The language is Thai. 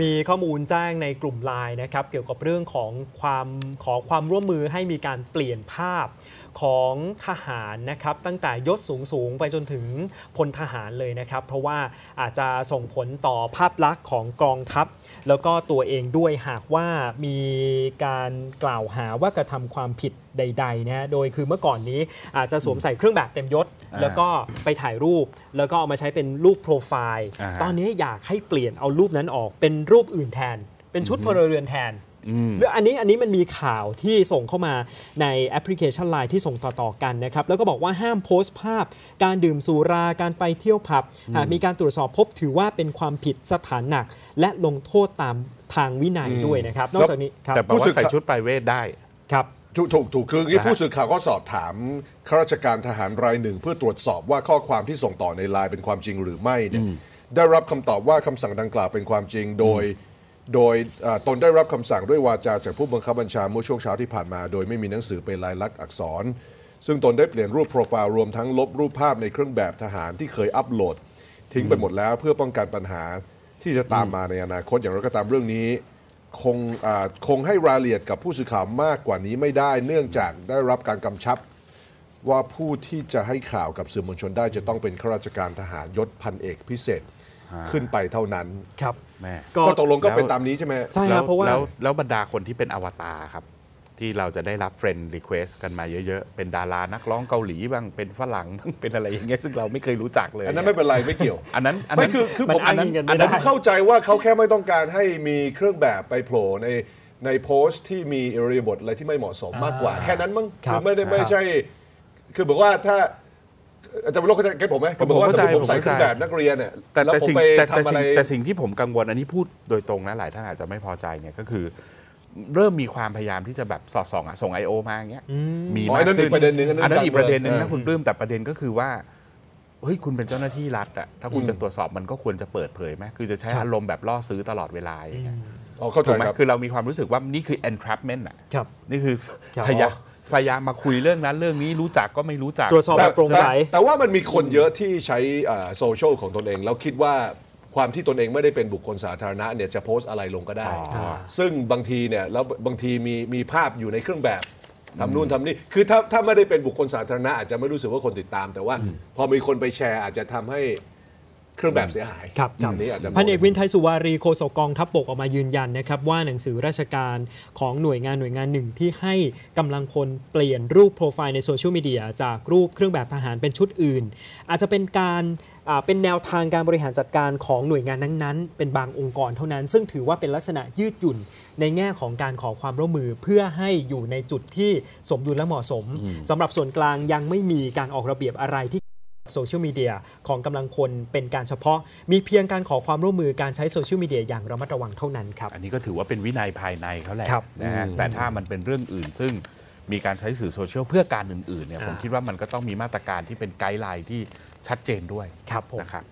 มีข้อมูลแจ้งในกลุ่มไลน์นะครับเกี่ยวกับเรื่องของความขอความร่วมมือให้มีการเปลี่ยนภาพของทหารนะครับตั้งแต่ยศสูงสูงๆไปจนถึงพลทหารเลยนะครับ เพราะว่าอาจจะส่งผลต่อภาพลักษณ์ของกองทัพ แล้วก็ตัวเองด้วยหากว่ามีการกล่าวหาว่ากระทำความผิดใดๆนะฮะโดยคือเมื่อก่อนนี้อาจจะสวมใส่เครื่องแบบเต็มยศอ่าแล้วก็ไปถ่ายรูป แล้วก็เอามาใช้เป็นรูปโปรไฟล์อ่าฮะตอนนี้อยากให้เปลี่ยนเอารูปนั้นออกเป็นรูปอื่นแทน เป็นชุดพลเรือนแทนอืม เรื่องอันนี้อันนี้มันมีข่าวที่ส่งเข้ามาในแอปพลิเคชัน Line ที่ส่งต่อๆกันนะครับ แล้วก็บอกว่าห้ามโพสต์ภาพ การดื่มสุราการไปเที่ยวผับหากมีการตรวจสอบพบถือว่าเป็นความผิดสถานหนัก และลงโทษตามทางวินัยด้วยนะครับ นอกจากนี้ครับแต่แปลผู้ว่าสื่อใส่ข่าวชุดไพรเวทได้ครับถูกถูกถูกคืออย่างนี้นะฮะผู้สื่อข่าวก็สอบถามข้าราชการทหารรายหนึ่ง เพื่อตรวจสอบว่าข้อความที่ส่งต่อในไลน์เป็นความจริงหรือไม่เนี่ยได้รับคำตอบว่าคำสั่งดังกล่าวเป็นความจริงโดย โดยตนได้รับคำสั่งด้วยวาจาจากผู้บังคับบัญชาเมื่อช่วงเช้าที่ผ่านมา โดยไม่มีหนังสือเป็นลายลักษณ์อักษร ซึ่งตนได้เปลี่ยนรูปโปรไฟล์รวมทั้งลบรูปภาพในเครื่องแบบทหารที่เคยอัปโหลด ทิ้งไปหมดแล้วเพื่อป้องกันปัญหาที่จะตามมาในอนาคตอย่างไรก็ตามเรื่องนี้ คงคงให้รายละเอียดกับผู้สื่อข่าวมากกว่านี้ไม่ได้ เนื่องจากได้รับการกำชับ ว่าผู้ที่จะให้ข่าวกับสื่อมวลชนได้จะต้องเป็นข้าราชการทหารยศพันเอกพิเศษ ขึ้นไปเท่านั้นครับแม่ก็ก็ตกลงก็แล้วเป็นตามนี้ใช่ไหมใช่ครับเพราะว่าแล้วแล้วบรรดาคนที่เป็นอวตารครับ ที่เราจะได้รับ friend request กันมาเยอะๆ เป็นดารานักร้องเกาหลีบ้างเป็นฝรั่งบ้างเป็นอะไรอย่างเงี้ยซึ่งเราไม่เคยรู้จักเลย อันนั้นไม่เป็นไรไม่เกี่ยว อันนั้นอันไม่นั้นคือคือมันผมอ้างอิงกันไม่อันได้นั้นเข้าใจว่าเขาแค่ไม่ต้องการให้มีเครื่องแบบไปโผล่ในในโพสต์ที่มีอิริยาบถอะไรที่ไม่เหมาะสมมากกว่า แค่นั้นมั้งครับคือไม่ได้ไม่ครับใช่ คือบอกว่าถ้า อาจารย์วิโรจน์เข้าใจเก็ตผมไหมคือบอกว่าผมสมเข้ามใจติผมใส่ผมเคเข้าใจรื่องแบบนักเรียนเนี่ยแต่แล้วแต่ผมสิ่งไปแต่แต่ทำอะสิ่ไรงแต่สิ่งที่ผมกังวลอันนี้พูดโดยตรงนะหลายท่านอาจจะไม่พอใจเนี่ยก็คือ เริ่มมีความพยายามที่จะแบบสอดส่องอะส่ง I.O. มาอย่างเงี้ยมีอ๋อมาอักนนั้นอีขึ้กประเด็นหนึ่งอันนั้นอันนั้นอีกประเด็นหนึ่งเออนะคุณปลื้มแต่ประเด็นก็คือว่าเฮ้ยคุณเป็นเจ้าหน้าที่รัฐอะถ้าคุณจะตรวจสอบมันก็ควรจะเปิดเผยไหมคือจะใช้อารมณ์แบบล่อซื้อตลอดเวลาอย่างเงี้ยอ๋อเข้าใจถูกไหมครับคือเรามีความรู้สึกว่านี่คือ entrapment อะครับนี่คือครับพยายาม พยายามมาคุยเรื่องนั้นเรื่องนี้รู้จักก็ไม่รู้จัก ตรวจสอบแบบโปร่งใส แต่ว่ามันมีคนเยอะที่ใช้โซเชียลของตนเอง แล้วคิดว่าความที่ตนเองไม่ได้เป็นบุคคลสาธารณะเนี่ยจะโพสต์อะไรลงก็ได้อ๋อซึ่งบางทีเนี่ยแล้วบางทีมีมีภาพอยู่ในเครื่องแบบทำนู่นทำนี่ คือถ้าถ้าไม่ได้เป็นบุคคลสาธารณะอาจจะไม่รู้สึกว่าคนติดตาม แต่ว่าพอมีคนไปแชร์อาจจะทำให้ เครื่องแบบเสียหายครับครับอันนี้อาจจะพันเอกวินไทยสุวารีโฆษกกองทัพบกออกมายืนยันนะครับว่าหนังสือราชการของหน่วยงานหน่วยงานหนึ่งที่ให้กำลังพลเปลี่ยนรูปโปรไฟล์ในโซเชียลมีเดียจากรูปเครื่องแบบทหารเป็นชุดอื่น อาจจะเป็นการอ่าเป็นแนวทางการบริหารจัดการของหน่วยงานนั้นๆ เป็นบางองค์กรเท่านั้น ซึ่งถือว่าเป็นลักษณะยืดหยุ่นในแง่ของการขอความร่วมมือเพื่อให้อยู่ในจุดที่สมดุลและเหมาะสมสำหรับส่วนกลางยังไม่มีการออกระเบียบอะไรที่ โซเชียลมีเดียของกำลังพลเป็นการเฉพาะ มีเพียงการขอความร่วมมือการใช้โซเชียลมีเดียอย่างระมัดระวังเท่านั้นครับ อันนี้ก็ถือว่าเป็นวินัยภายในเขาแหละครับนะฮะแต่ถ้ามันเป็นเรื่องอื่นซึ่งมีการใช้สื่อโซเชียลเพื่อการอื่นๆเนี่ยอ่าผมคิดว่ามันก็ต้องมีมาตรการที่เป็น guideline ที่ชัดเจนด้วยครับผมนะครับ